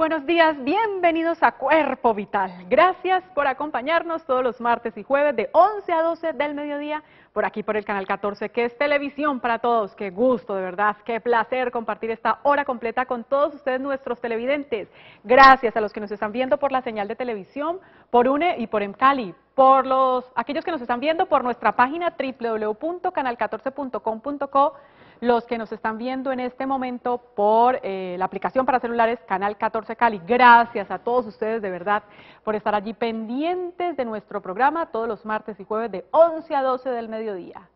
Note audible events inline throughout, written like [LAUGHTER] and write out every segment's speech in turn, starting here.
Buenos días, bienvenidos a Cuerpo Vital. Gracias por acompañarnos todos los martes y jueves de 11 a 12 del mediodía por aquí por el canal 14, que es televisión para todos. Qué gusto, de verdad, qué placer compartir esta hora completa con todos ustedes, nuestros televidentes. Gracias a los que nos están viendo por la señal de televisión, por UNE y por EMCALI, por los, aquellos que nos están viendo por nuestra página www.canal14.com.co los que nos están viendo en este momento por eh, la aplicación para celulares Canal 14 Cali. Gracias a todos ustedes de verdad por estar allí pendientes de nuestro programa todos los martes y jueves de 11 a 12 del mediodía.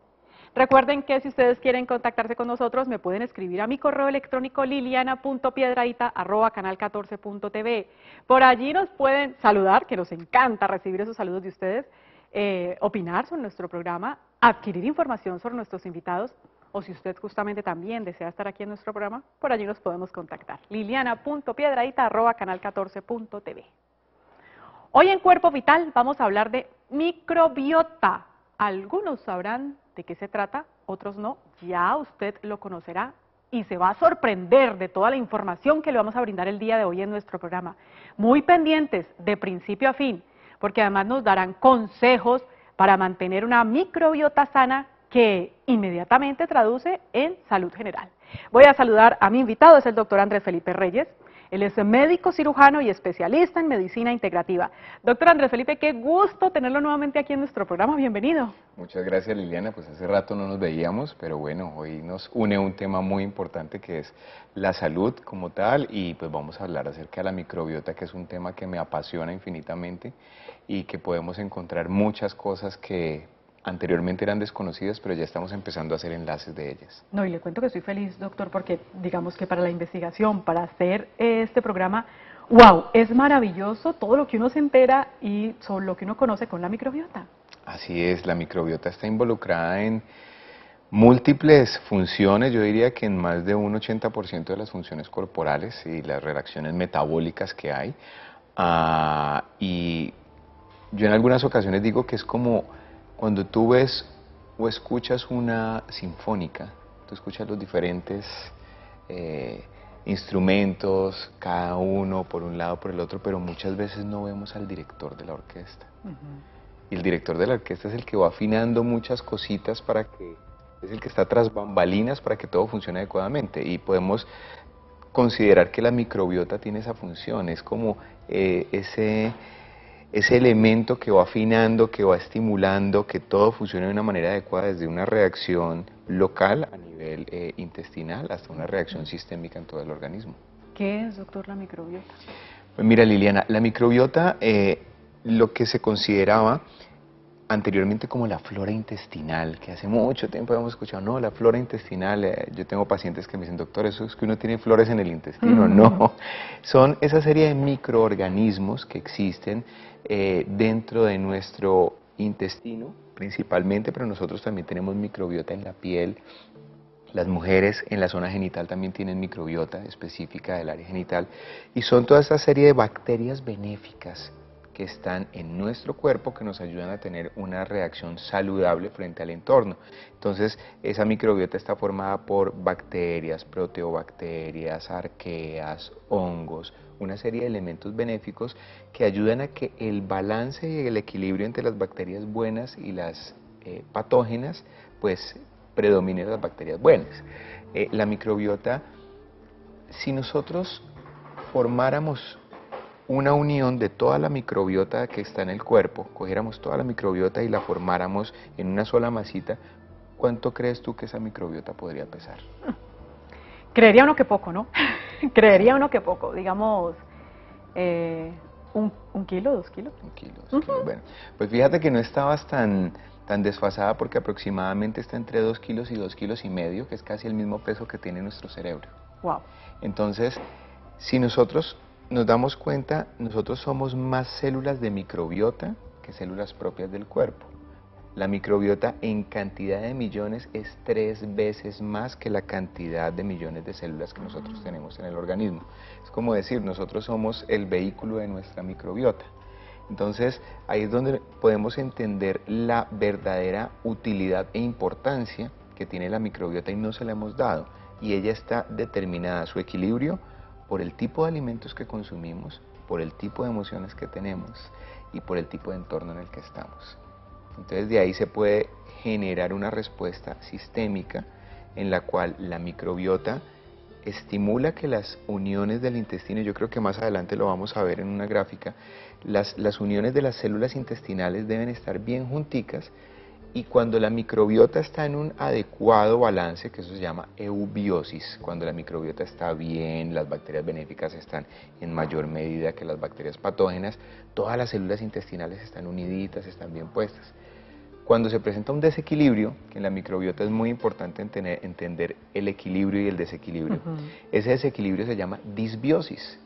Recuerden que si ustedes quieren contactarse con nosotros, me pueden escribir a mi correo electrónico liliana.piedraita.canal14.tv. Por allí nos pueden saludar, que nos encanta recibir esos saludos de ustedes, eh, opinar sobre nuestro programa, adquirir información sobre nuestros invitados o si usted justamente también desea estar aquí en nuestro programa, por allí nos podemos contactar. liliana.piedraita.canal14.tv Hoy en Cuerpo Vital vamos a hablar de microbiota. Algunos sabrán de qué se trata, otros no. Ya usted lo conocerá y se va a sorprender de toda la información que le vamos a brindar el día de hoy en nuestro programa. Muy pendientes de principio a fin, porque además nos darán consejos para mantener una microbiota sana que inmediatamente traduce en salud general. Voy a saludar a mi invitado, es el doctor Andrés Felipe Reyes. Él es médico cirujano y especialista en medicina integrativa. Doctor Andrés Felipe, qué gusto tenerlo nuevamente aquí en nuestro programa. Bienvenido. Muchas gracias Liliana, pues hace rato no nos veíamos, pero bueno, hoy nos une un tema muy importante que es la salud como tal y pues vamos a hablar acerca de la microbiota, que es un tema que me apasiona infinitamente y que podemos encontrar muchas cosas que anteriormente eran desconocidas, pero ya estamos empezando a hacer enlaces de ellas. No, y le cuento que estoy feliz, doctor, porque digamos que para la investigación, para hacer este programa, wow, es maravilloso todo lo que uno se entera y sobre lo que uno conoce con la microbiota. Así es, la microbiota está involucrada en múltiples funciones, yo diría que en más de un 80% de las funciones corporales y las reacciones metabólicas que hay. Ah, y yo en algunas ocasiones digo que es como cuando tú ves o escuchas una sinfónica, tú escuchas los diferentes eh, instrumentos, cada uno por un lado, por el otro, pero muchas veces no vemos al director de la orquesta. Y el director de la orquesta es el que va afinando muchas cositas para que, es el que está tras bambalinas para que todo funcione adecuadamente. Y podemos considerar que la microbiota tiene esa función, es como eh, ese ese elemento que va afinando, que va estimulando, que todo funcione de una manera adecuada desde una reacción local a nivel eh, intestinal hasta una reacción sistémica en todo el organismo. ¿Qué es, doctor, la microbiota? Pues mira, Liliana, la microbiota, eh, lo que se consideraba anteriormente como la flora intestinal, que hace mucho tiempo hemos escuchado, no, la flora intestinal, eh, yo tengo pacientes que me dicen, doctor, eso es que uno tiene flores en el intestino, [LAUGHS] no, son esa serie de microorganismos que existen eh, dentro de nuestro intestino principalmente, pero nosotros también tenemos microbiota en la piel, las mujeres en la zona genital también tienen microbiota específica del área genital y son toda esa serie de bacterias benéficas que están en nuestro cuerpo que nos ayudan a tener una reacción saludable frente al entorno. Entonces, esa microbiota está formada por bacterias, proteobacterias, arqueas, hongos, una serie de elementos benéficos que ayudan a que el balance y el equilibrio entre las bacterias buenas y las eh, patógenas, pues predominen las bacterias buenas. Eh, la microbiota, si nosotros formáramos una unión de toda la microbiota que está en el cuerpo, cogiéramos toda la microbiota y la formáramos en una sola masita, ¿cuánto crees tú que esa microbiota podría pesar? Creería uno que poco, ¿no? [LAUGHS] Creería uno que poco, digamos, eh, un, kilo, dos kilos. Un kilo, dos kilos. Bueno, pues fíjate que no estabas tan, tan desfasada porque aproximadamente está entre dos kilos y dos kilos y medio, que es casi el mismo peso que tiene nuestro cerebro. Wow. Entonces, si nosotros nos damos cuenta, nosotros somos más células de microbiota que células propias del cuerpo. La microbiota en cantidad de millones es tres veces más que la cantidad de millones de células que nosotros tenemos en el organismo. Es como decir, nosotros somos el vehículo de nuestra microbiota. Entonces, ahí es donde podemos entender la verdadera utilidad e importancia que tiene la microbiota y no se la hemos dado. Y ella está determinada, su equilibrio, por el tipo de alimentos que consumimos, por el tipo de emociones que tenemos y por el tipo de entorno en el que estamos. Entonces de ahí se puede generar una respuesta sistémica en la cual la microbiota estimula que las uniones del intestino, yo creo que más adelante lo vamos a ver en una gráfica, las, uniones de las células intestinales deben estar bien junticas y cuando la microbiota está en un adecuado balance, que eso se llama eubiosis, cuando la microbiota está bien, las bacterias benéficas están en mayor medida que las bacterias patógenas, todas las células intestinales están uniditas, están bien puestas. Cuando se presenta un desequilibrio, que en la microbiota es muy importante entender el equilibrio y el desequilibrio, ese desequilibrio se llama disbiosis.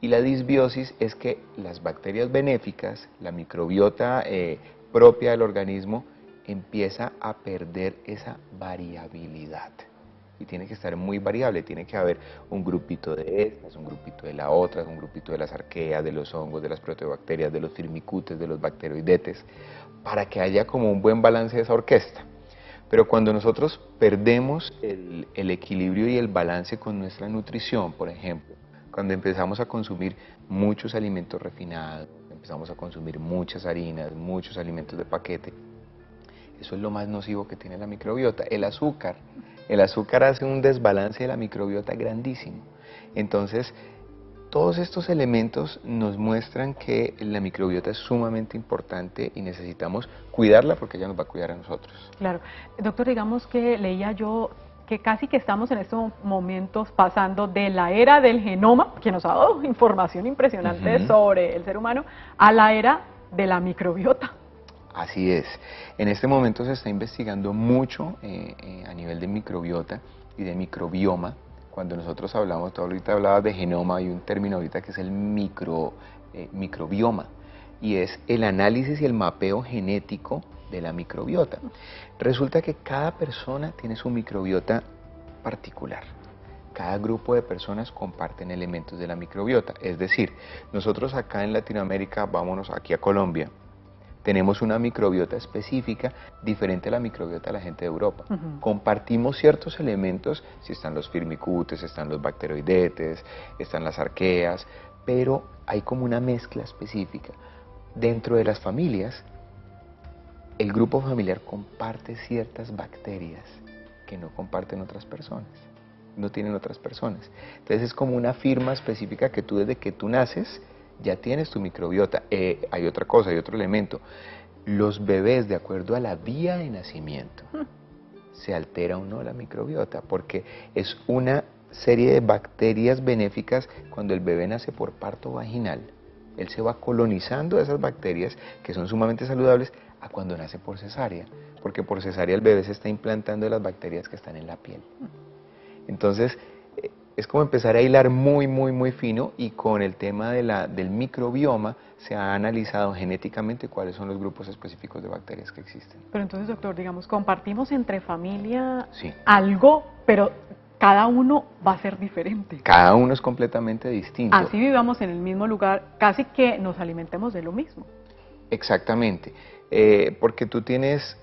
Y la disbiosis es que las bacterias benéficas, la microbiota eh, propia del organismo, empieza a perder esa variabilidad. Y tiene que estar muy variable, tiene que haber un grupito de estas, un grupito de la otra, un grupito de las arqueas, de los hongos, de las proteobacterias, de los firmicutes, de los bacteroidetes, para que haya como un buen balance de esa orquesta. Pero cuando nosotros perdemos el, equilibrio y el balance con nuestra nutrición, por ejemplo, cuando empezamos a consumir muchos alimentos refinados, empezamos a consumir muchas harinas, muchos alimentos de paquete, eso es lo más nocivo que tiene la microbiota. El azúcar, el azúcar hace un desbalance de la microbiota grandísimo. Entonces, todos estos elementos nos muestran que la microbiota es sumamente importante y necesitamos cuidarla porque ella nos va a cuidar a nosotros. Claro. Doctor, digamos que leía yo que casi que estamos en estos momentos pasando de la era del genoma, que nos ha dado información impresionante sobre el ser humano, a la era de la microbiota. Así es. En este momento se está investigando mucho eh, eh, a nivel de microbiota y de microbioma. Cuando nosotros hablamos, tú ahorita hablabas de genoma, y un término ahorita que es el eh, microbioma y es el análisis y el mapeo genético de la microbiota. Resulta que cada persona tiene su microbiota particular. Cada grupo de personas comparten elementos de la microbiota. Es decir, nosotros acá en Latinoamérica, vámonos aquí a Colombia, tenemos una microbiota específica diferente a la microbiota de la gente de Europa. Compartimos ciertos elementos, si están los firmicutes, están los bacteroidetes, están las arqueas, pero hay como una mezcla específica. Dentro de las familias, el grupo familiar comparte ciertas bacterias que no comparten otras personas, no tienen otras personas. Entonces es como una firma específica que tú desde que tú naces, ya tienes tu microbiota. Eh, hay otra cosa, hay otro elemento. Los bebés, de acuerdo a la vía de nacimiento, se altera o no la microbiota, porque es una serie de bacterias benéficas cuando el bebé nace por parto vaginal. Él se va colonizando esas bacterias que son sumamente saludables a cuando nace por cesárea, porque por cesárea el bebé se está implantando las bacterias que están en la piel. Entonces, es como empezar a hilar muy, muy, muy fino y con el tema de la, del microbioma se ha analizado genéticamente cuáles son los grupos específicos de bacterias que existen. Pero entonces, doctor, digamos, compartimos entre familia algo, pero cada uno va a ser diferente. Cada uno es completamente distinto. Así vivamos en el mismo lugar, casi que nos alimentemos de lo mismo. Exactamente, eh, porque tú tienes,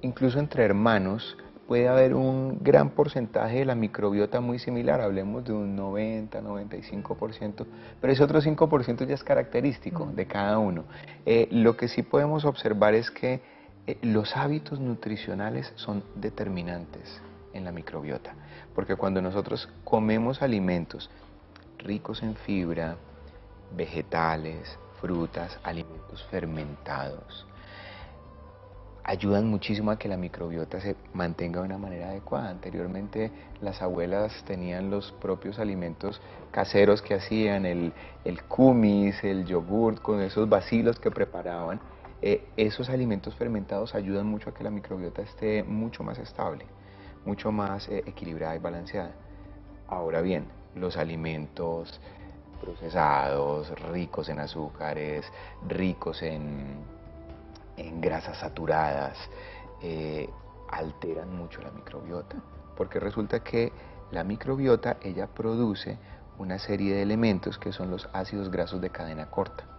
incluso entre hermanos, puede haber un gran porcentaje de la microbiota muy similar, hablemos de un 90, 95%, pero ese otro 5% ya es característico de cada uno. Eh, lo que sí podemos observar es que eh, los hábitos nutricionales son determinantes en la microbiota, porque cuando nosotros comemos alimentos ricos en fibra, vegetales, frutas, alimentos fermentados, ayudan muchísimo a que la microbiota se mantenga de una manera adecuada. Anteriormente las abuelas tenían los propios alimentos caseros que hacían, el, el kumis, el yogurt, con esos vacilos que preparaban. Eh, esos alimentos fermentados ayudan mucho a que la microbiota esté mucho más estable, mucho más eh, equilibrada y balanceada. Ahora bien, los alimentos procesados, ricos en azúcares, ricos en en grasas saturadas, eh, alteran mucho la microbiota, porque resulta que la microbiota, ella produce una serie de elementos que son los ácidos grasos de cadena corta.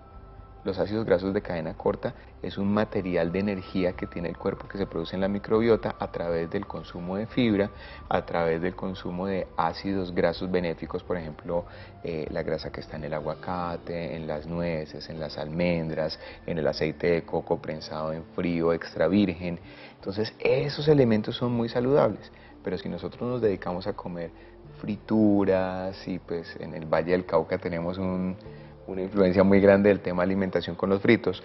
Los ácidos grasos de cadena corta es un material de energía que tiene el cuerpo que se produce en la microbiota a través del consumo de fibra, a través del consumo de ácidos grasos benéficos, por ejemplo, eh, la grasa que está en el aguacate, en las nueces, en las almendras, en el aceite de coco prensado en frío, extra virgen. Entonces, esos elementos son muy saludables, pero si nosotros nos dedicamos a comer frituras y pues en el Valle del Cauca tenemos un una influencia muy grande del tema alimentación con los fritos,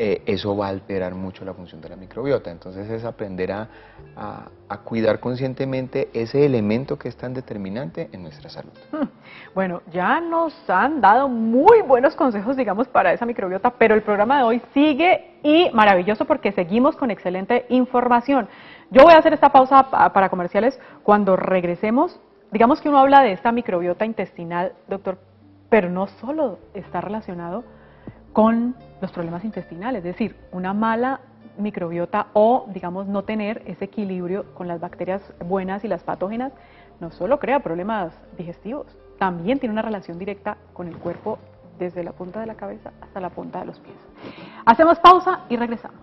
eh, eso va a alterar mucho la función de la microbiota. Entonces es aprender a, cuidar conscientemente ese elemento que es tan determinante en nuestra salud. [LAUGHS] Bueno, ya nos han dado muy buenos consejos, digamos, para esa microbiota, pero el programa de hoy sigue y maravilloso porque seguimos con excelente información. Yo voy a hacer esta pausa para comerciales. Cuando regresemos, digamos que uno habla de esta microbiota intestinal, doctor pero no solo está relacionado con los problemas intestinales, es decir, una mala microbiota o, digamos, no tener ese equilibrio con las bacterias buenas y las patógenas, no solo crea problemas digestivos, también tiene una relación directa con el cuerpo desde la punta de la cabeza hasta la punta de los pies. Hacemos pausa y regresamos.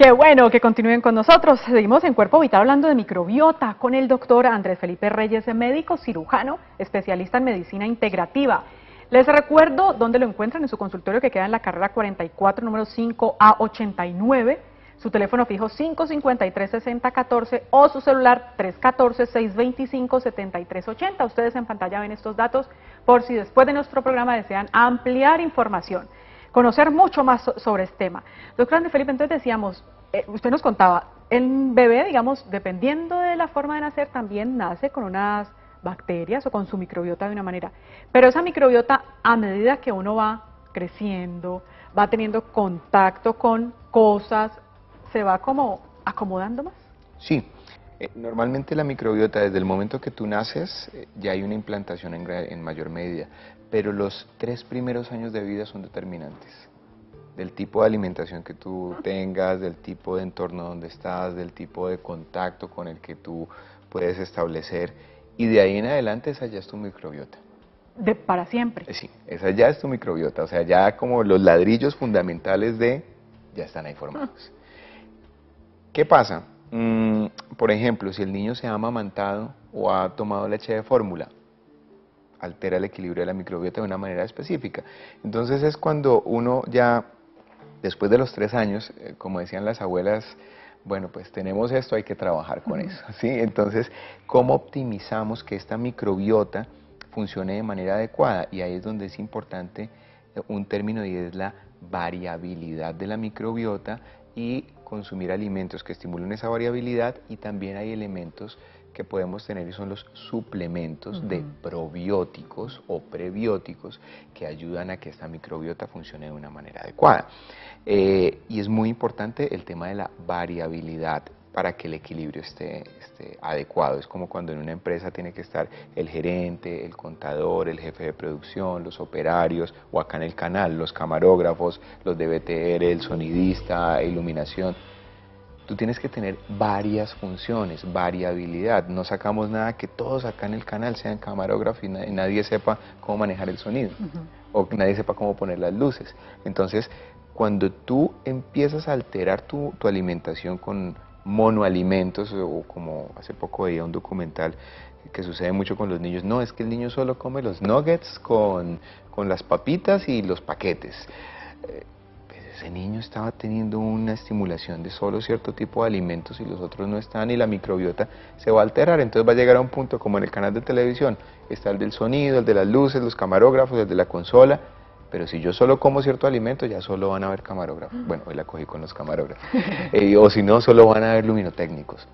Qué bueno que continúen con nosotros. Seguimos en Cuerpo Vital hablando de microbiota con el doctor Andrés Felipe Reyes, médico cirujano, especialista en medicina integrativa. Les recuerdo dónde lo encuentran en su consultorio que queda en la carrera 44, número 5A89, su teléfono fijo 553-6014 o su celular 314-625-7380. Ustedes en pantalla ven estos datos por si después de nuestro programa desean ampliar información conocer mucho más sobre este tema. Doctor Andrés Felipe, entonces decíamos, eh, usted nos contaba, el bebé, digamos, dependiendo de la forma de nacer, también nace con unas bacterias o con su microbiota de una manera. Pero esa microbiota, a medida que uno va creciendo, va teniendo contacto con cosas, se va como acomodando más. Sí, eh, normalmente la microbiota desde el momento que tú naces eh, ya hay una implantación en, mayor medida, pero los tres primeros años de vida son determinantes del tipo de alimentación que tú tengas, del tipo de entorno donde estás, del tipo de contacto con el que tú puedes establecer y de ahí en adelante esa ya es tu microbiota. De para siempre. Eh, sí, esa ya es tu microbiota, o sea, ya como los ladrillos fundamentales de ya están ahí formados. ¿Qué pasa? Mm, por ejemplo, si el niño se ha amamantado o ha tomado leche de fórmula, altera el equilibrio de la microbiota de una manera específica. Entonces es cuando uno ya, después de los tres años, eh, como decían las abuelas, bueno, pues tenemos esto, hay que trabajar con eso. ¿sí? Entonces, ¿cómo optimizamos que esta microbiota funcione de manera adecuada? Y ahí es donde es importante eh, un término y es la variabilidad de la microbiota y consumir alimentos que estimulen esa variabilidad y también hay elementos que podemos tener y son los suplementos de probióticos o prebióticos que ayudan a que esta microbiota funcione de una manera adecuada. Eh, y es muy importante el tema de la variabilidad para que el equilibrio esté, adecuado. Es como cuando en una empresa tiene que estar el gerente, el contador, el jefe de producción, los operarios, o acá en el canal, los camarógrafos, los de BTR, el sonidista, iluminación. Tú tienes que tener varias funciones, variabilidad. No sacamos nada que todos acá en el canal sean camarógrafos y, nadie sepa cómo manejar el sonido o que nadie sepa cómo poner las luces. Entonces, cuando tú empiezas a alterar tu alimentación con monoalimentos o como hace poco veía un documental que sucede mucho con los niños, no, es que el niño solo come los nuggets con, las papitas y los paquetes. Ese niño estaba teniendo una estimulación de solo cierto tipo de alimentos y los otros no están y la microbiota se va a alterar, entonces va a llegar a un punto como en el canal de televisión, está el del sonido, el de las luces, los camarógrafos, el de la consola, pero si yo solo como cierto alimento, ya solo van a ver camarógrafos. Bueno, hoy la cogí con los camarógrafos. [LAUGHS] Eh, o si no, solo van a ver luminotécnicos.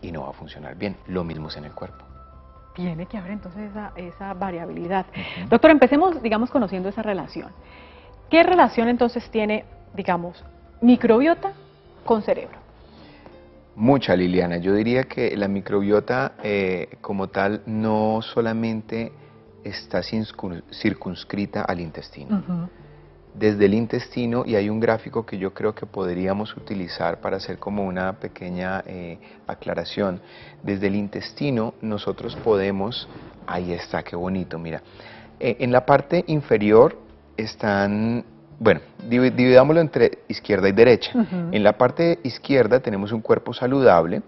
Y no va a funcionar bien. Lo mismo es en el cuerpo. Tiene que haber entonces esa, variabilidad. Doctor, empecemos, digamos, conociendo esa relación. ¿Qué relación entonces tiene, digamos, microbiota con cerebro? Mucha, Liliana. Yo diría que la microbiota eh, como tal no solamente está circunscrita al intestino. Desde el intestino, y hay un gráfico que yo creo que podríamos utilizar para hacer como una pequeña eh, aclaración. Desde el intestino nosotros podemos, ahí está, qué bonito, mira. Eh, en la parte inferior están bueno, dividámoslo entre izquierda y derecha. En la parte izquierda tenemos un cuerpo saludable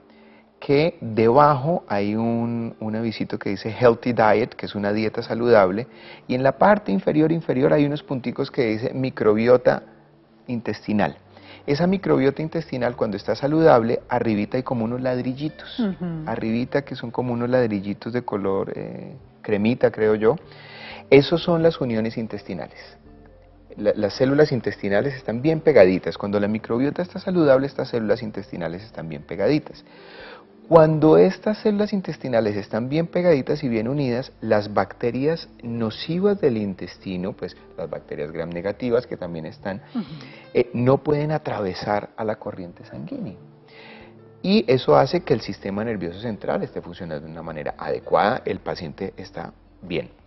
que debajo hay un, avisito que dice Healthy Diet, que es una dieta saludable, y en la parte inferior inferior hay unos punticos que dice microbiota intestinal. Esa microbiota intestinal cuando está saludable, arribita hay como unos ladrillitos, arribita que son como unos ladrillitos de color eh, cremita, creo yo. Esos son las uniones intestinales las células intestinales están bien pegaditas. Cuando la microbiota está saludable, estas células intestinales están bien pegaditas. Cuando estas células intestinales están bien pegaditas y bien unidas, las bacterias nocivas del intestino, pues las bacterias gram negativas que también están, eh, no pueden atravesar a la corriente sanguínea. Y eso hace que el sistema nervioso central esté funcionando de una manera adecuada, el paciente está bien.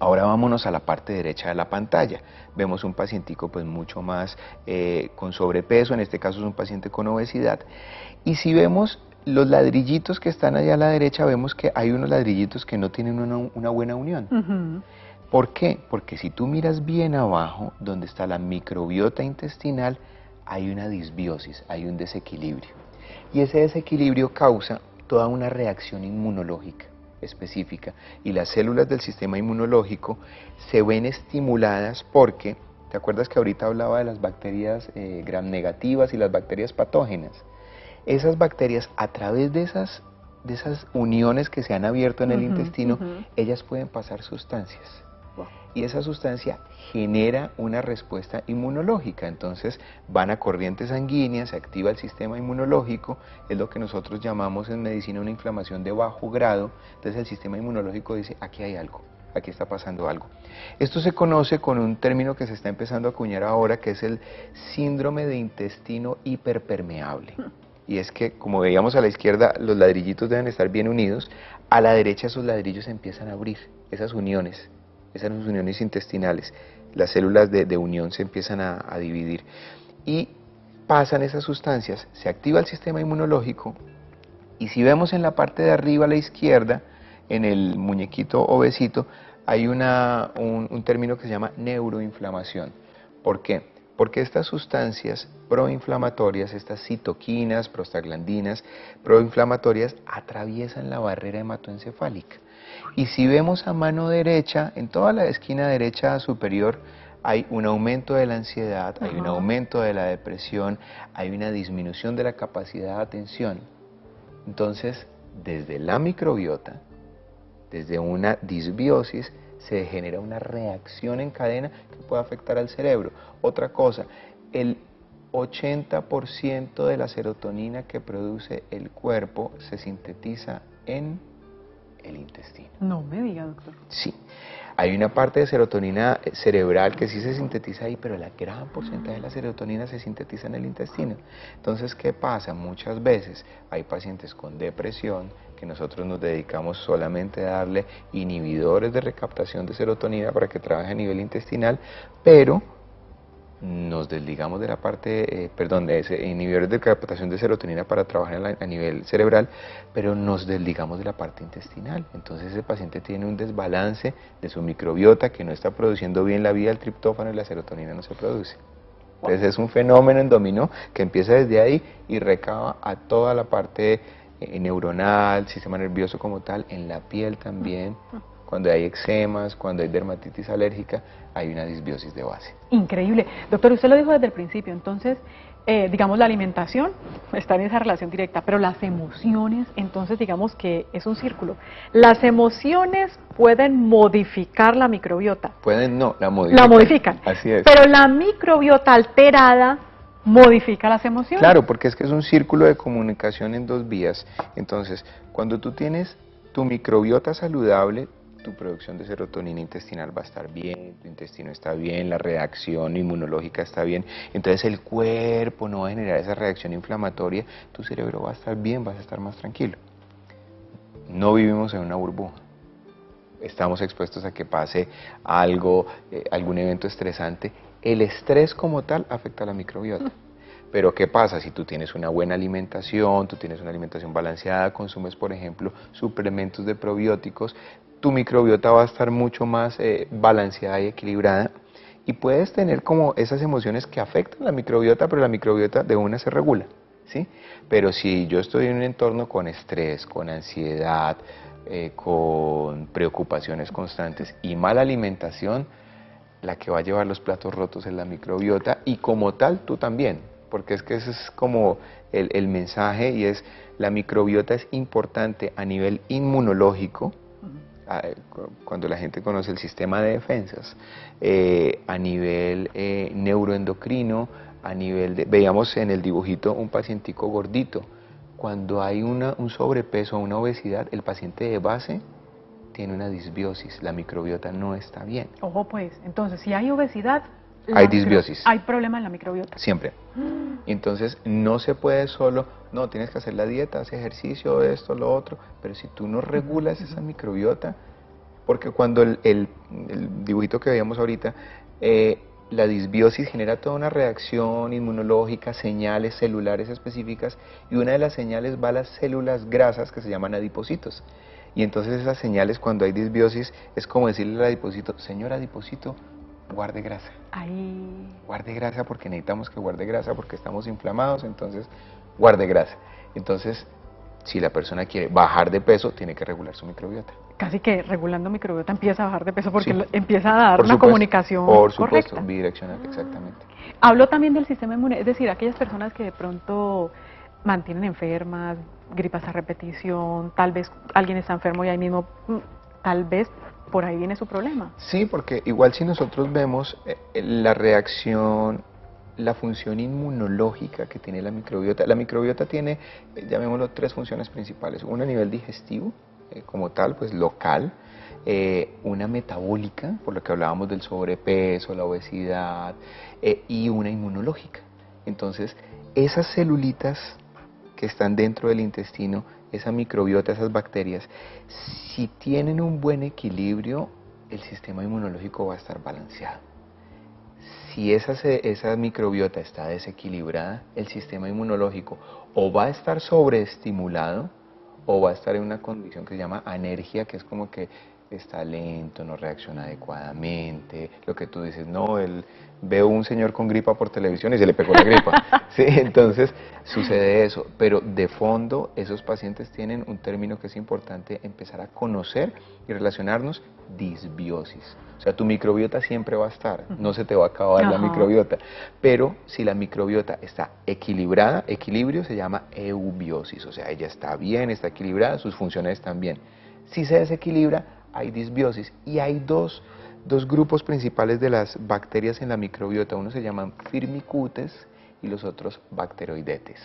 Ahora vámonos a la parte derecha de la pantalla. Vemos un pacientico pues mucho más eh, con sobrepeso, en este caso es un paciente con obesidad. Y si vemos los ladrillitos que están allá a la derecha, vemos que hay unos ladrillitos que no tienen una, buena unión. ¿Por qué? Porque si tú miras bien abajo, donde está la microbiota intestinal, hay una disbiosis, hay un desequilibrio. Y ese desequilibrio causa toda una reacción inmunológica específica y las células del sistema inmunológico se ven estimuladas porque, ¿te acuerdas que ahorita hablaba de las bacterias eh, gram negativas y las bacterias patógenas? Esas bacterias a través de esas, de esas uniones que se han abierto en el intestino, ellas pueden pasar sustancias y esa sustancia genera una respuesta inmunológica. Entonces van a corrientes sanguíneas, se activa el sistema inmunológico, es lo que nosotros llamamos en medicina una inflamación de bajo grado. Entonces el sistema inmunológico dice, aquí hay algo, aquí está pasando algo. Esto se conoce con un término que se está empezando a acuñar ahora, que es el síndrome de intestino hiperpermeable. Y es que, como veíamos a la izquierda, los ladrillitos deben estar bien unidos, a la derecha esos ladrillos empiezan a abrir, esas uniones esas uniones intestinales, las células de, unión se empiezan a, dividir y pasan esas sustancias, se activa el sistema inmunológico y si vemos en la parte de arriba a la izquierda, en el muñequito obesito, hay una, un, término que se llama neuroinflamación. ¿Por qué? Porque estas sustancias proinflamatorias, estas citoquinas, prostaglandinas, proinflamatorias, atraviesan la barrera hematoencefálica. Y si vemos a mano derecha, en toda la esquina derecha superior, hay un aumento de la ansiedad, hay un aumento de la depresión, hay una disminución de la capacidad de atención. Entonces, desde la microbiota, desde una disbiosis, se genera una reacción en cadena que puede afectar al cerebro. Otra cosa, el 80% de la serotonina que produce el cuerpo se sintetiza en el intestino. No me diga, doctor. Sí. Hay una parte de serotonina cerebral que sí se sintetiza ahí, pero la gran porcentaje de la serotonina se sintetiza en el intestino. Entonces, ¿qué pasa? Muchas veces hay pacientes con depresión que nosotros nos dedicamos solamente a darle inhibidores de recaptación de serotonina para que trabaje a nivel intestinal, pero nos desligamos de la parte, eh, perdón, de ese inhibidores de captación de serotonina para trabajar a nivel cerebral, pero nos desligamos de la parte intestinal. Entonces ese paciente tiene un desbalance de su microbiota que no está produciendo bien la vía del triptófano y la serotonina no se produce. Entonces es un fenómeno en dominó que empieza desde ahí y recaba a toda la parte eh, neuronal, sistema nervioso como tal, en la piel también cuando hay eczemas, cuando hay dermatitis alérgica, hay una disbiosis de base. Increíble. Doctor, usted lo dijo desde el principio, entonces, eh, digamos, la alimentación está en esa relación directa, pero las emociones, entonces, digamos que es un círculo. Las emociones pueden modificar la microbiota. Pueden, no, la modifican. La modifican. Así es. Pero la microbiota alterada modifica las emociones. Claro, porque es que es un círculo de comunicación en dos vías. Entonces, cuando tú tienes tu microbiota saludable, tu producción de serotonina intestinal va a estar bien, tu intestino está bien, la reacción inmunológica está bien, entonces el cuerpo no va a generar esa reacción inflamatoria, tu cerebro va a estar bien, vas a estar más tranquilo. No vivimos en una burbuja. estamos expuestos a que pase algo, eh, algún evento estresante, el estrés como tal afecta a la microbiota. Pero ¿qué pasa si tú tienes una buena alimentación, tú tienes una alimentación balanceada, consumes, por ejemplo, suplementos de probióticos, tu microbiota va a estar mucho más eh, balanceada y equilibrada y puedes tener como esas emociones que afectan la microbiota, pero la microbiota de una se regula, ¿sí? Pero si yo estoy en un entorno con estrés, con ansiedad, eh, con preocupaciones constantes y mala alimentación, la que va a llevar los platos rotos es la microbiota y como tal tú también, porque es que ese es como el, mensaje y es la microbiota es importante a nivel inmunológico, cuando la gente conoce el sistema de defensas, eh, a nivel eh, neuroendocrino, a nivel de, veíamos en el dibujito un pacientico gordito, cuando hay una, un sobrepeso o una obesidad, el paciente de base tiene una disbiosis, la microbiota no está bien. Ojo pues, entonces si hay obesidad... Hay disbiosis. Hay problema en la microbiota. Siempre. [GASPS] Entonces no se puede solo, no, tienes que hacer la dieta, hacer ejercicio, esto, lo otro, pero si tú no regulas esa microbiota, porque cuando el, el, dibujito que veíamos ahorita, eh, la disbiosis genera toda una reacción inmunológica, señales celulares específicas, y una de las señales va a las células grasas que se llaman adipocitos. Y entonces esas señales cuando hay disbiosis es como decirle al adipocito, señor adipocito, guarde grasa. Ahí. Guarde grasa porque necesitamos que guarde grasa porque estamos inflamados, entonces guarde grasa. Entonces, si la persona quiere bajar de peso, tiene que regular su microbiota. Casi que regulando microbiota empieza a bajar de peso porque empieza a dar una comunicación Por supuesto, bidireccional, exactamente. Hablo también del sistema inmune, es decir, aquellas personas que de pronto mantienen enfermas, gripas a repetición, tal vez alguien está enfermo y ahí mismo, mm, tal vez por ahí viene su problema. Sí, porque igual si nosotros vemos eh, la reacción, la función inmunológica que tiene la microbiota, la microbiota tiene, eh, llamémoslo, tres funciones principales. Una a nivel digestivo, eh, como tal, pues local, una metabólica, por lo que hablábamos del sobrepeso, la obesidad, y una inmunológica. Entonces, esas celulitas que están dentro del intestino, esa microbiota, esas bacterias, si tienen un buen equilibrio, el sistema inmunológico va a estar balanceado. Si esa, esa microbiota está desequilibrada, el sistema inmunológico o va a estar sobreestimulado o va a estar en una condición que se llama anergia, que es como que está lento, no reacciona adecuadamente, lo que tú dices, no, el, veo un señor con gripa por televisión y se le pegó la gripa. [LAUGHS] sí, entonces sucede eso, pero de fondo esos pacientes tienen un término que es importante empezar a conocer y relacionarnos, disbiosis. O sea, tu microbiota siempre va a estar, no se te va a acabar la microbiota, pero si la microbiota está equilibrada, equilibrio se llama eubiosis, o sea, ella está bien, está equilibrada, sus funciones están bien. Si se desequilibra, hay disbiosis y hay dos, grupos principales de las bacterias en la microbiota. Uno se llaman firmicutes y los otros bacteroidetes.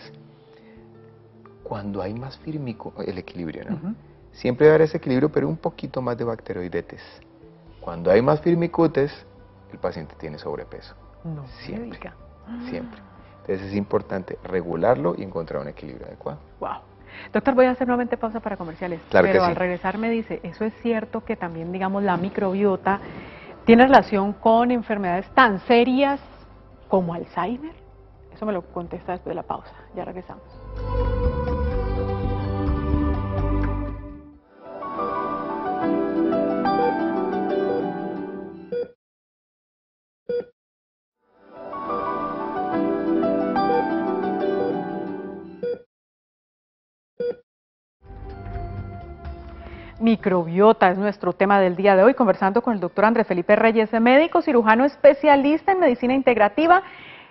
Cuando hay más firmicutes, el equilibrio, ¿no? Siempre va a haber ese equilibrio, pero un poquito más de bacteroidetes. Cuando hay más firmicutes, el paciente tiene sobrepeso. No, siempre. Siempre. Entonces es importante regularlo y encontrar un equilibrio adecuado. Wow. Doctor, voy a hacer nuevamente pausa para comerciales. pero al regresar me dice, ¿eso es cierto que también, digamos, la microbiota tiene relación con enfermedades tan serias como Alzheimer? Eso me lo contesta después de la pausa. Ya regresamos. Microbiota es nuestro tema del día de hoy, conversando con el doctor Andrés Felipe Reyes, médico cirujano especialista en medicina integrativa.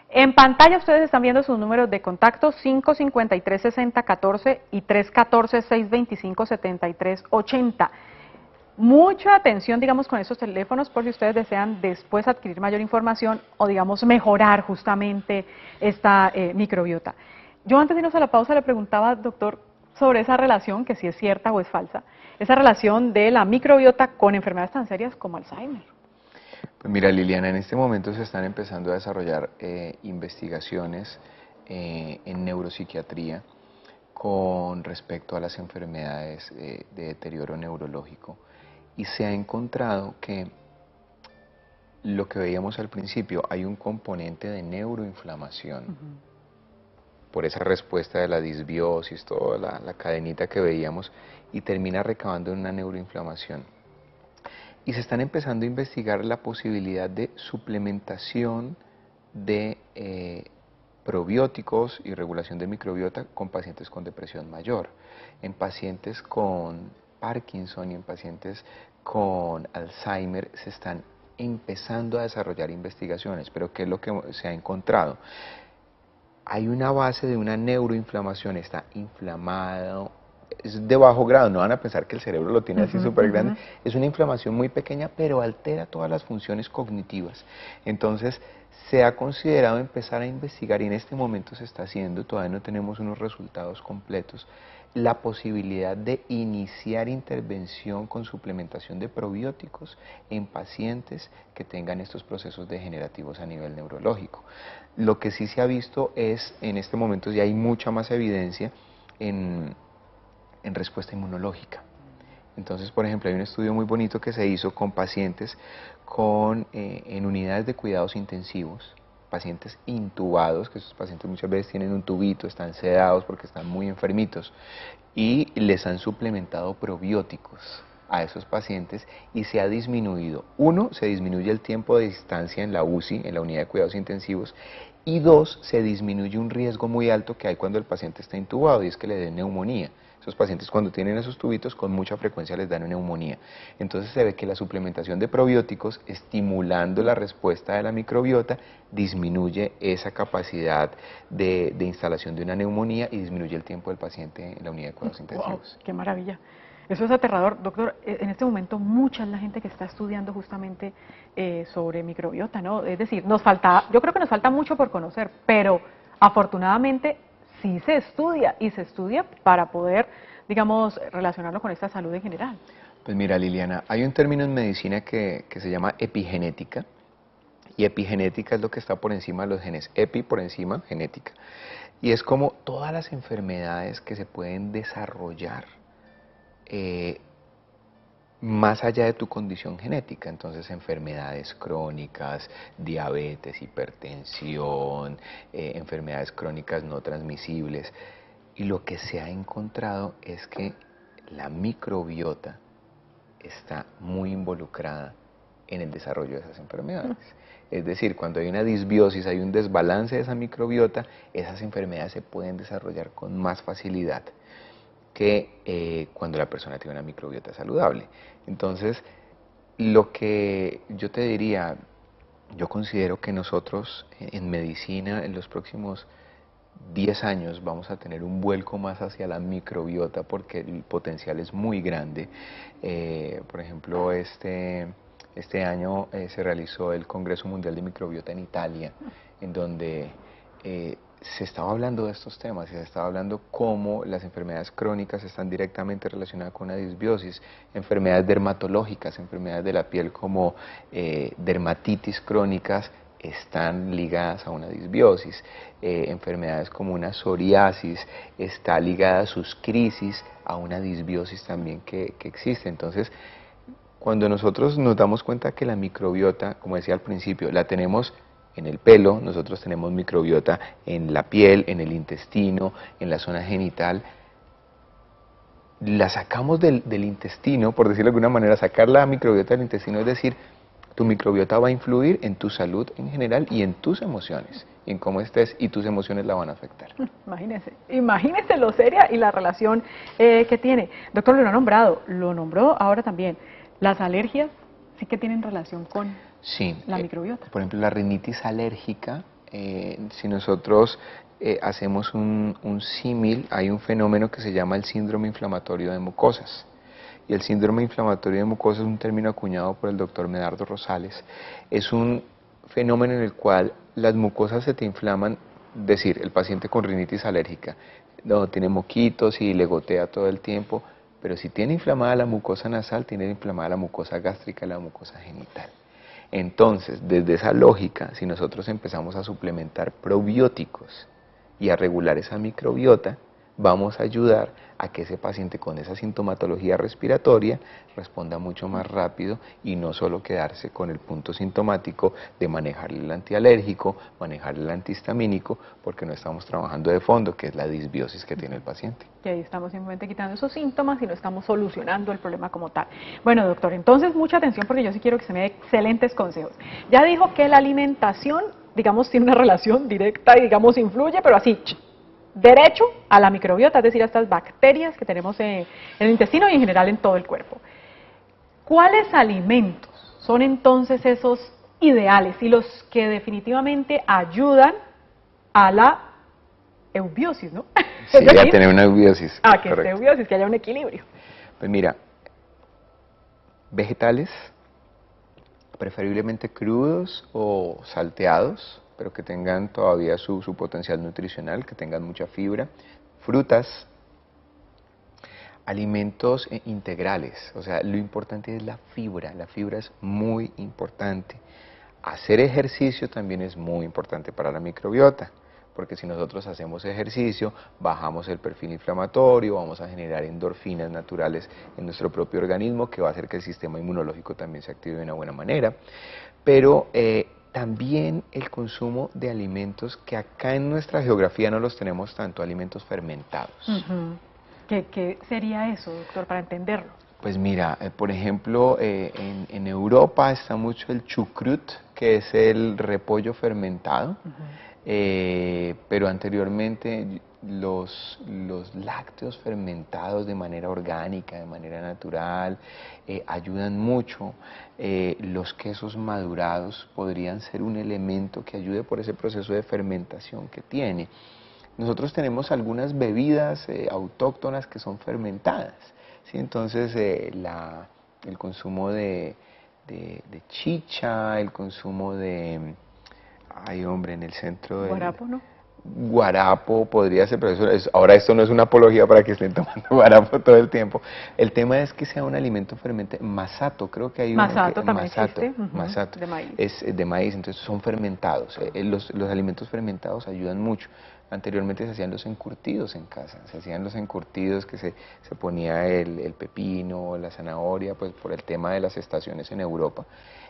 En pantalla ustedes están viendo sus números de contacto 553-6014 y 314-625-7380. Mucha atención, digamos, con esos teléfonos por si ustedes desean después adquirir mayor información o, digamos, mejorar justamente esta eh, microbiota. Yo antes de irnos a la pausa le preguntaba, doctor, sobre esa relación, que si es cierta o es falsa, esa relación de la microbiota con enfermedades tan serias como Alzheimer. Pues mira, Liliana, en este momento se están empezando a desarrollar eh, investigaciones eh, en neuropsiquiatría con respecto a las enfermedades eh, de deterioro neurológico y se ha encontrado que lo que veíamos al principio, hay un componente de neuroinflamación. Por esa respuesta de la disbiosis, toda la, la, cadenita que veíamos, y termina recabando en una neuroinflamación. Y se están empezando a investigar la posibilidad de suplementación de eh, probióticos y regulación de microbiota con pacientes con depresión mayor, en pacientes con Parkinson y en pacientes con Alzheimer se están empezando a desarrollar investigaciones, pero ¿qué es lo que se ha encontrado? Hay una base de una neuroinflamación, está inflamado, es de bajo grado, no van a pensar que el cerebro lo tiene así súper grande, es una inflamación muy pequeña, pero altera todas las funciones cognitivas. Entonces, se ha considerado empezar a investigar, y en este momento se está haciendo, todavía no tenemos unos resultados completos, la posibilidad de iniciar intervención con suplementación de probióticos en pacientes que tengan estos procesos degenerativos a nivel neurológico. Lo que sí se ha visto es, en este momento ya hay mucha más evidencia en, en respuesta inmunológica. Entonces, por ejemplo, hay un estudio muy bonito que se hizo con pacientes con, eh, en unidades de cuidados intensivos, pacientes intubados, que esos pacientes muchas veces tienen un tubito, están sedados porque están muy enfermitos, y les han suplementado probióticos a esos pacientes y se ha disminuido. Uno, se disminuye el tiempo de distancia en la UCI, en la unidad de cuidados intensivos, y dos, se disminuye un riesgo muy alto que hay cuando el paciente está intubado y es que le dé neumonía. Esos pacientes cuando tienen esos tubitos con mucha frecuencia les dan neumonía. Entonces se ve que la suplementación de probióticos estimulando la respuesta de la microbiota disminuye esa capacidad de, instalación de una neumonía y disminuye el tiempo del paciente en la unidad de cuidados intensivos. ¡Qué maravilla! Eso es aterrador. Doctor, e, en este momento mucha es la gente que está estudiando justamente eh, sobre microbiota, ¿no? Es decir, nos falta, yo creo que nos falta mucho por conocer, pero afortunadamente sí se estudia y se estudia para poder, digamos, relacionarlo con esta salud en general. Pues mira, Liliana, hay un término en medicina que, se llama epigenética, y epigenética es lo que está por encima de los genes, epi por encima, genética. Y es como todas las enfermedades que se pueden desarrollar eh, más allá de tu condición genética, entonces enfermedades crónicas, diabetes, hipertensión, eh, enfermedades crónicas no transmisibles. Y lo que se ha encontrado es que la microbiota está muy involucrada en el desarrollo de esas enfermedades. Es decir, cuando hay una disbiosis, hay un desbalance de esa microbiota, esas enfermedades se pueden desarrollar con más facilidad que eh, cuando la persona tiene una microbiota saludable. Entonces, lo que yo te diría, yo considero que nosotros en medicina en los próximos 10 años vamos a tener un vuelco más hacia la microbiota porque el potencial es muy grande. Eh, por ejemplo, este, este año eh, se realizó el Congreso Mundial de Microbiota en Italia, en donde se estaba hablando de estos temas, se estaba hablando cómo las enfermedades crónicas están directamente relacionadas con la disbiosis, enfermedades dermatológicas, enfermedades de la piel como eh, dermatitis crónicas están ligadas a una disbiosis, eh, enfermedades como una psoriasis está ligada a sus crisis a una disbiosis también que, que existe. Entonces, cuando nosotros nos damos cuenta que la microbiota, como decía al principio, la tenemos en el pelo, nosotros tenemos microbiota en la piel, en el intestino, en la zona genital. La sacamos del, intestino, por decirlo de alguna manera, sacar la microbiota del intestino, es decir, tu microbiota va a influir en tu salud en general y en tus emociones, en cómo estés y tus emociones la van a afectar. [LAUGHS] Imagínese, imagínese lo seria y la relación eh, que tiene. Doctor, lo ha nombrado, lo nombró ahora también. Las alergias sí que tienen relación con Sí. La eh, microbiota. por ejemplo, la rinitis alérgica, eh, si nosotros eh, hacemos un, un símil, hay un fenómeno que se llama el síndrome inflamatorio de mucosas. Y el síndrome inflamatorio de mucosas es un término acuñado por el doctor Medardo Rosales. Es un fenómeno en el cual las mucosas se te inflaman, decir, el paciente con rinitis alérgica, no tiene moquitos y le gotea todo el tiempo, pero si tiene inflamada la mucosa nasal, tiene inflamada la mucosa gástrica la mucosa genital. Entonces, desde esa lógica, si nosotros empezamos a suplementar probióticos y a regular esa microbiota, vamos a ayudar a que ese paciente con esa sintomatología respiratoria responda mucho más rápido y no solo quedarse con el punto sintomático de manejarle el antialérgico, manejarle el antihistamínico, porque no estamos trabajando de fondo, que es la disbiosis que tiene el paciente. Y ahí estamos simplemente quitando esos síntomas y no estamos solucionando el problema como tal. Bueno, doctor, entonces mucha atención porque yo sí quiero que se me dé excelentes consejos. Ya dijo que la alimentación, digamos, tiene una relación directa y, digamos, influye, pero así, derecho a la microbiota, es decir, a estas bacterias que tenemos en, el intestino y en general en todo el cuerpo. ¿Cuáles alimentos son entonces esos ideales y los que definitivamente ayudan a la eubiosis, ¿no? Sí, [LAUGHS] a tener una eubiosis. Ah, que esté eubiosis, que haya un equilibrio. Pues mira, vegetales, preferiblemente crudos o salteados, pero que tengan todavía su, potencial nutricional, que tengan mucha fibra, frutas, alimentos eh, integrales, o sea, lo importante es la fibra, la fibra es muy importante. Hacer ejercicio también es muy importante para la microbiota, porque si nosotros hacemos ejercicio, bajamos el perfil inflamatorio, vamos a generar endorfinas naturales en nuestro propio organismo, que va a hacer que el sistema inmunológico también se active de una buena manera. Pero eh, también el consumo de alimentos que acá en nuestra geografía no los tenemos tanto, alimentos fermentados. ¿Qué, sería eso, doctor, para entenderlo? Pues mira, eh, por ejemplo, eh, en, Europa está mucho el chucrut, que es el repollo fermentado, eh, pero anteriormente los, los, lácteos fermentados de manera orgánica, de manera natural, eh, ayudan mucho. Eh, los quesos madurados podrían ser un elemento que ayude por ese proceso de fermentación que tiene. Nosotros tenemos algunas bebidas autóctonas que son fermentadas, ¿sí? entonces el consumo de, de, chicha, el consumo de... Ay, hombre, en el centro de... Guarapo, ¿no? guarapo podría ser, pero ahora esto no es una apología para que estén tomando [LAUGHS] guarapo todo el tiempo. El tema es que sea un alimento fermentado, masato, creo que hay masato un también masato, masato, de maíz. es de maíz, entonces son fermentados. Eh, eh, los, los alimentos fermentados ayudan mucho. Anteriormente se hacían los encurtidos en casa, se hacían los encurtidos que se, se ponía el, el pepino, la zanahoria, pues por el tema de las estaciones en Europa.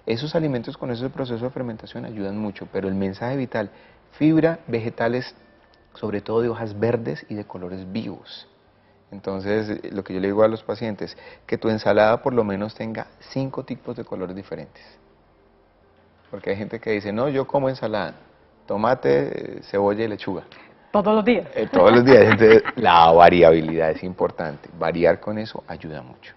Esos alimentos con ese proceso de fermentación ayudan mucho, pero el mensaje vital Fibra, vegetales, sobre todo de hojas verdes y de colores vivos. Entonces, lo que yo le digo a los pacientes, que tu ensalada por lo menos tenga cinco tipos de colores diferentes. Porque hay gente que dice, no, yo como ensalada, tomate, cebolla y lechuga. Todos los días. Eh, todos los días. Entonces, la variabilidad es importante. Variar con eso ayuda mucho.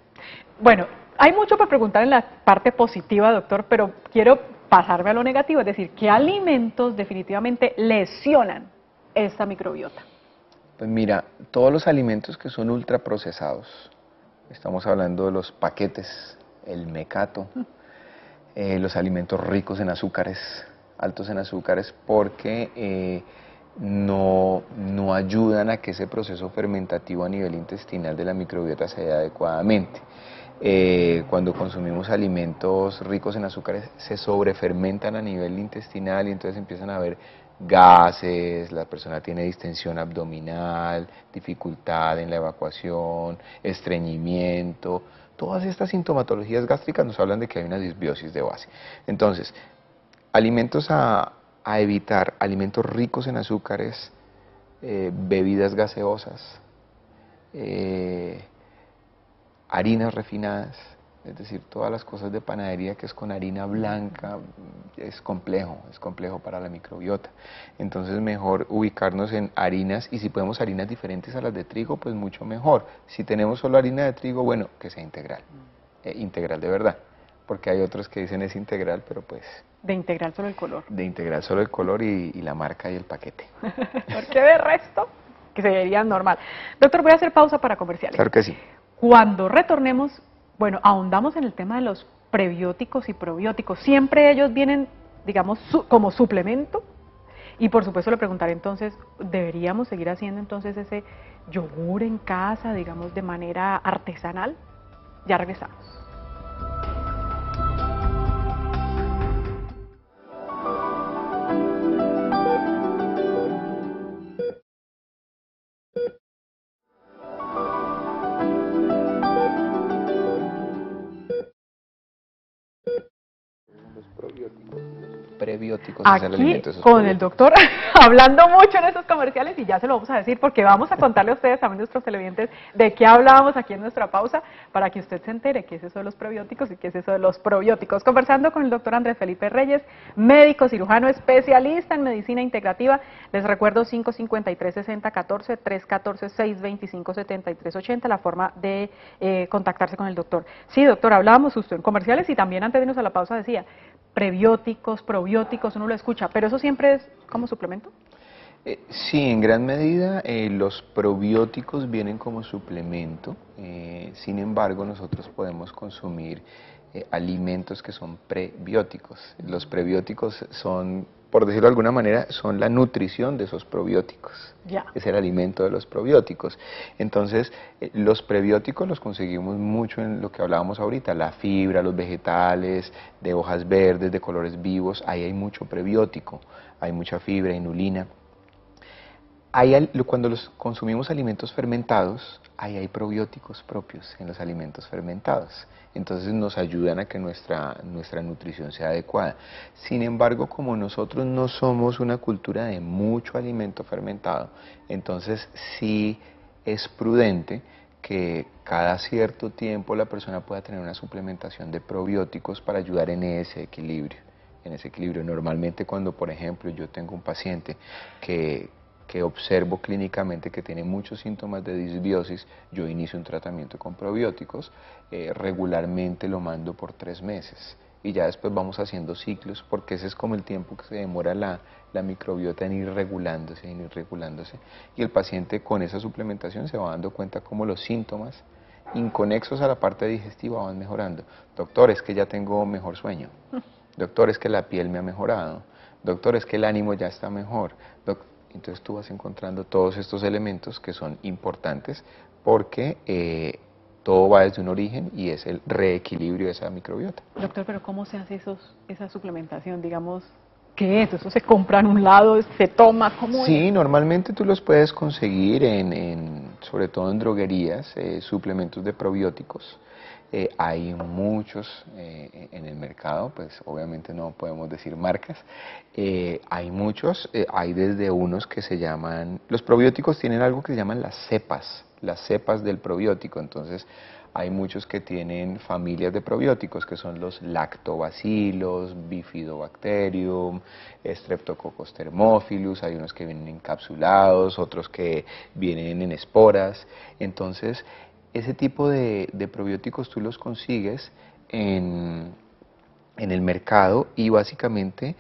Bueno, hay mucho para preguntar en la parte positiva, doctor, pero quiero pasarme a lo negativo, es decir, qué alimentos definitivamente lesionan esta microbiota. Pues mira, todos los alimentos que son ultraprocesados, estamos hablando de los paquetes, el mecato, eh, los alimentos ricos en azúcares, altos en azúcares, porque eh, no, no ayudan a que ese proceso fermentativo a nivel intestinal de la microbiota se dé adecuadamente. Eh, cuando consumimos alimentos ricos en azúcares se sobrefermentan a nivel intestinal y entonces empiezan a haber gases, la persona tiene distensión abdominal, dificultad en la evacuación, estreñimiento. Todas estas sintomatologías gástricas nos hablan de que hay una disbiosis de base. Entonces, alimentos a, evitar, alimentos ricos en azúcares, eh, bebidas gaseosas, eh, harinas refinadas, es decir, todas las cosas de panadería que es con harina blanca, es complejo, es complejo para la microbiota. Entonces mejor ubicarnos en harinas y si podemos harinas diferentes a las de trigo, pues mucho mejor. Si tenemos solo harina de trigo, bueno, que sea integral, eh, integral de verdad, porque hay otros que dicen es integral, pero pues... De integral solo el color. De integral solo el color y, y la marca y el paquete. [LAUGHS] porque de resto, que se vería normal. Doctor, voy a hacer pausa para comerciales. Claro que sí. Cuando retornemos, bueno, ahondamos en el tema de los prebióticos y probióticos. Siempre ellos vienen, digamos, como suplemento. Y por supuesto le preguntaré entonces, ¿deberíamos seguir haciendo entonces ese yogur en casa, digamos, de manera artesanal? Ya regresamos. Aquí con el doctor [LAUGHS] hablando mucho en estos comerciales y ya se lo vamos a decir porque vamos a contarle a ustedes también nuestros televidentes de qué hablábamos aquí en nuestra pausa para que usted se entere qué es eso de los prebióticos y qué es eso de los probióticos. Conversando con el doctor Andrés Felipe Reyes, médico cirujano especialista en medicina integrativa. Les recuerdo 553-6014, 314-625-7380, la forma de eh, contactarse con el doctor. Sí, doctor, hablábamos usted en comerciales y también antes de irnos a la pausa decía, prebióticos, probióticos, uno lo escucha, pero eso siempre es como suplemento. Eh, sí, en gran medida eh, los probióticos vienen como suplemento, eh, sin embargo nosotros podemos consumir alimentos que son prebióticos. Los prebióticos son por decirlo de alguna manera, son la nutrición de esos probióticos. Es el alimento de los probióticos. Entonces, eh, los prebióticos los conseguimos mucho en lo que hablábamos ahorita, la fibra, los vegetales, de hojas verdes, de colores vivos, ahí hay mucho prebiótico, hay mucha fibra, inulina cuando consumimos alimentos fermentados, ahí hay probióticos propios en los alimentos fermentados. Entonces nos ayudan a que nuestra, nuestra nutrición sea adecuada. Sin embargo, como nosotros no somos una cultura de mucho alimento fermentado, entonces sí es prudente que cada cierto tiempo la persona pueda tener una suplementación de probióticos para ayudar en ese equilibrio en ese equilibrio. Normalmente cuando, por ejemplo, yo tengo un paciente que, que observo clínicamente que tiene muchos síntomas de disbiosis, yo inicio un tratamiento con probióticos, eh, regularmente lo mando por tres meses y ya después vamos haciendo ciclos porque ese es como el tiempo que se demora la, la microbiota en ir regulándose, en ir regulándose y el paciente con esa suplementación se va dando cuenta cómo los síntomas inconexos a la parte digestiva van mejorando. Doctor, es que ya tengo mejor sueño. [LAUGHS] Doctor, es que la piel me ha mejorado. Doctor, es que el ánimo ya está mejor. Entonces tú vas encontrando todos estos elementos que son importantes porque eh, todo va desde un origen y es el reequilibrio de esa microbiota. Doctor, pero ¿cómo se hace esos, esa suplementación? Digamos, ¿qué es? ¿Eso se compra en un lado, se toma? ¿Cómo sí, normalmente tú los puedes conseguir en, sobre todo en droguerías, eh, suplementos de probióticos. Eh, hay muchos eh, en el mercado, pues obviamente no podemos decir marcas. Eh, hay muchos, hay desde unos que se llaman, los probióticos tienen algo que se llaman las cepas, las cepas del probiótico. Entonces hay muchos que tienen familias de probióticos, que son los lactobacilos, bifidobacterium, streptococcus thermophilus, hay unos que vienen encapsulados, otros que vienen en esporas. Entonces, ese tipo de, probióticos tú los consigues en, el mercado y básicamente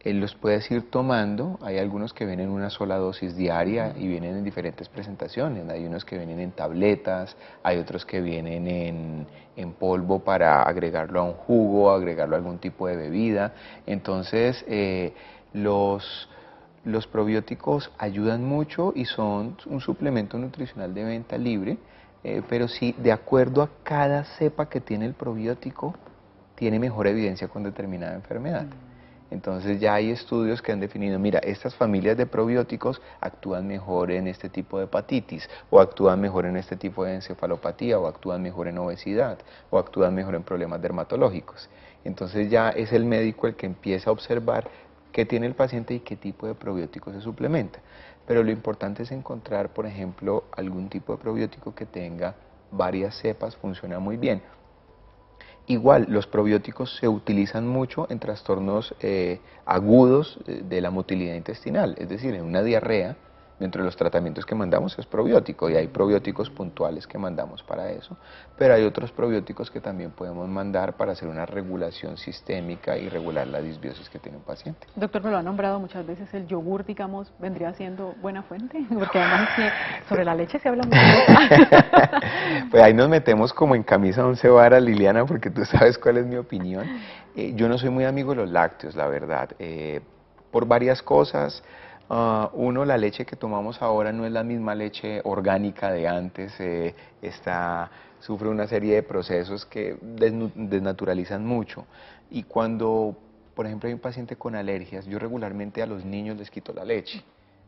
eh, los puedes ir tomando. Hay algunos que vienen en una sola dosis diaria y vienen en diferentes presentaciones. Hay unos que vienen en tabletas, hay otros que vienen en, polvo para agregarlo a un jugo, agregarlo a algún tipo de bebida. Entonces, eh, los, los probióticos ayudan mucho y son un suplemento nutricional de venta libre eh, pero sí, de acuerdo a cada cepa que tiene el probiótico, tiene mejor evidencia con determinada enfermedad. Mm. Entonces ya hay estudios que han definido, mira, estas familias de probióticos actúan mejor en este tipo de hepatitis, o actúan mejor en este tipo de encefalopatía, o actúan mejor en obesidad, o actúan mejor en problemas dermatológicos. Entonces ya es el médico el que empieza a observar qué tiene el paciente y qué tipo de probiótico se suplementa pero lo importante es encontrar, por ejemplo, algún tipo de probiótico que tenga varias cepas, funciona muy bien. Igual, los probióticos se utilizan mucho en trastornos eh, agudos eh, de la motilidad intestinal, es decir, en una diarrea, Dentro de los tratamientos que mandamos es probiótico y hay probióticos puntuales que mandamos para eso, pero hay otros probióticos que también podemos mandar para hacer una regulación sistémica y regular la disbiosis que tiene un paciente. Doctor, me lo ha nombrado muchas veces, el yogur, digamos, vendría siendo buena fuente, [LAUGHS] porque además sobre la leche se habla mucho. [LAUGHS] pues ahí nos metemos como en camisa once varas, Liliana, porque tú sabes cuál es mi opinión. Eh, yo no soy muy amigo de los lácteos, la verdad, eh, por varias cosas. Ah, uno, la leche que tomamos ahora no es la misma leche orgánica de antes, eh, está, sufre una serie de procesos que desnaturalizan mucho. Y cuando, por ejemplo, hay un paciente con alergias, yo regularmente a los niños les quito la leche.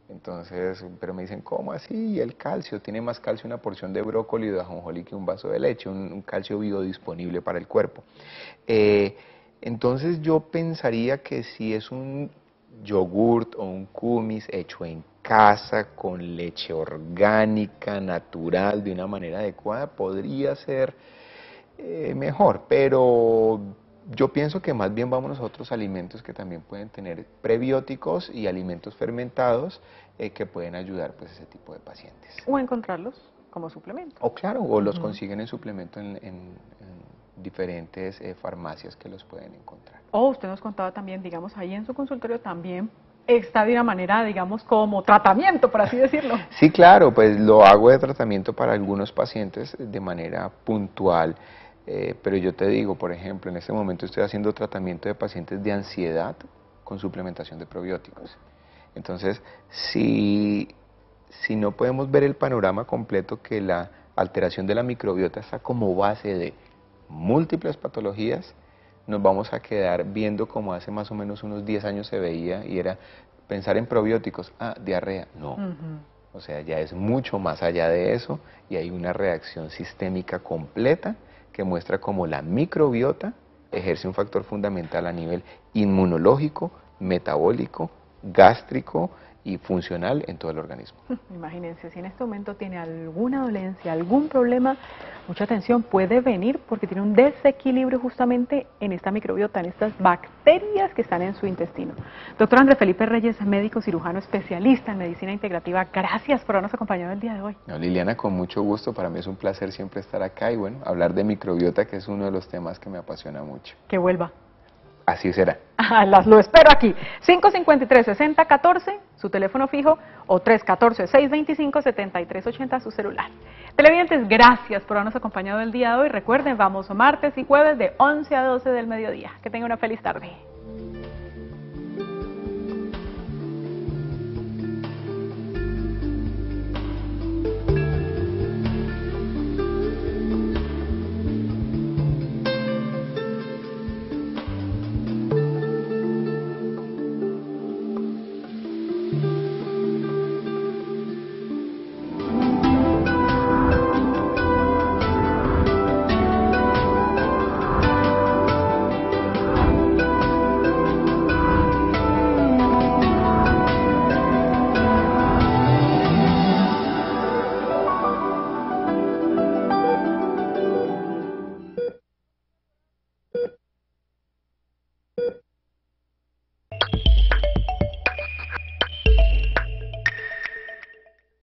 Entonces, pero me dicen, ¿cómo así? El calcio, tiene más calcio una porción de brócoli o de ajonjolí que un vaso de leche, un, calcio biodisponible para el cuerpo. Eh, Entonces yo pensaría que si es un yogurt o un kumis hecho en casa, con leche orgánica, natural, de una manera adecuada, podría ser eh, mejor. Pero yo pienso que más bien vamos a otros alimentos que también pueden tener prebióticos y alimentos fermentados eh, que pueden ayudar pues, a ese tipo de pacientes. O encontrarlos como suplemento. O claro, o los consiguen en suplemento en, diferentes eh, farmacias que los pueden encontrar. O usted nos contaba también, digamos, ahí en su consultorio también está de una manera, digamos, como tratamiento, por así decirlo. [LAUGHS] Sí, claro, pues lo hago de tratamiento para algunos pacientes de manera puntual. Eh, pero yo te digo, por ejemplo, en este momento estoy haciendo tratamiento de pacientes de ansiedad con suplementación de probióticos. Entonces, si, si no podemos ver el panorama completo que la alteración de la microbiota está como base de múltiples patologías, nos vamos a quedar viendo como hace más o menos unos 10 años se veía y era pensar en probióticos, ah, diarrea, no. O sea, ya es mucho más allá de eso y hay una reacción sistémica completa que muestra cómo la microbiota ejerce un factor fundamental a nivel inmunológico, metabólico, gástrico y funcional en todo el organismo. [LAUGHS] Imagínense, si en este momento tiene alguna dolencia, algún problema, mucha atención, puede venir porque tiene un desequilibrio justamente en esta microbiota, en estas bacterias que están en su intestino. Doctor Andrés Felipe Reyes, médico cirujano especialista en medicina integrativa, gracias por habernos acompañado el día de hoy. Liliana, con mucho gusto, para mí es un placer siempre estar acá y bueno, hablar de microbiota, que es uno de los temas que me apasiona mucho. Que vuelva. Así será. [LAUGHS] Las, lo espero aquí. 553-6014, su teléfono fijo, o 314-625-7380, su celular. Televidentes, gracias por habernos acompañado el día de hoy. Recuerden, vamos martes y jueves de 11 a 12 del mediodía. Que tengan una feliz tarde.